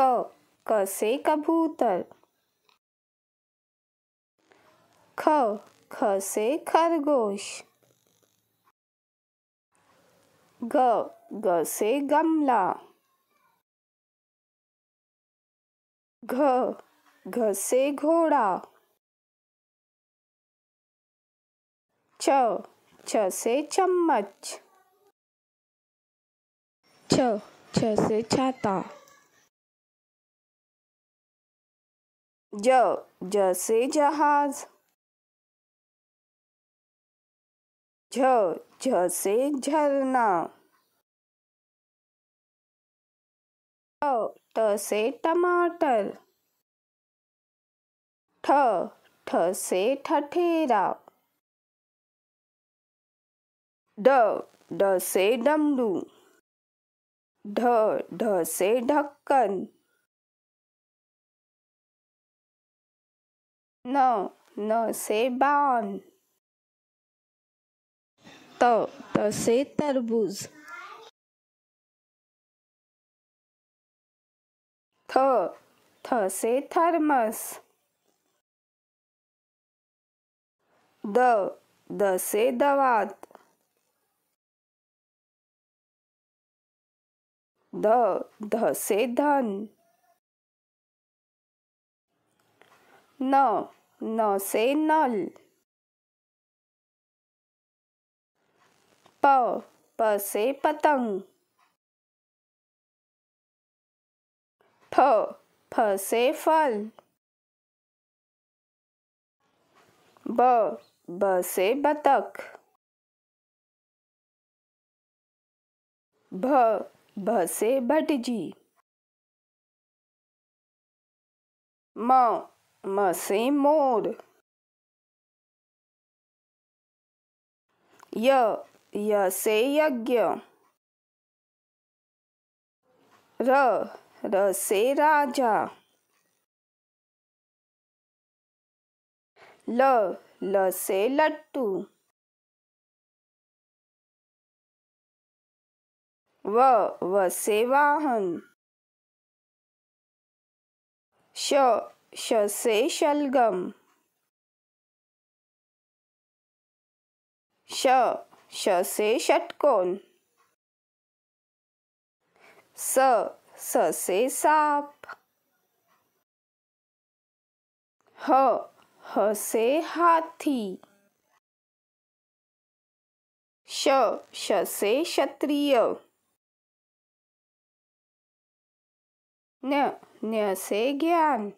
क क से कबूतर। ख ख से खरगोश। ग ग से गमला। घ घ से घोड़ा। छ छ से चम्मच। छ छ से छाता। ज ज से जहाज़। झ झ से झरना। ट से टमाटर। ठ ठ से ठठेरा। ड ड से डमरू। ढ ढ से ढक्कन। न न से बान त त से तरबूज थ थ से थर्मस द द से दवात ध ध से धन न न से नल प प से पतंग। फ फ से फल। ब ब से बतख। भ भ से भटजी। म म मोर य से यज्ञ र र से राजा ल ल से लट्टू व व से वाहन श श से शलगम। श श से षटकोण स स से सांप। ह ह से हाथी। श श से क्षत्रिय। न न से ज्ञान।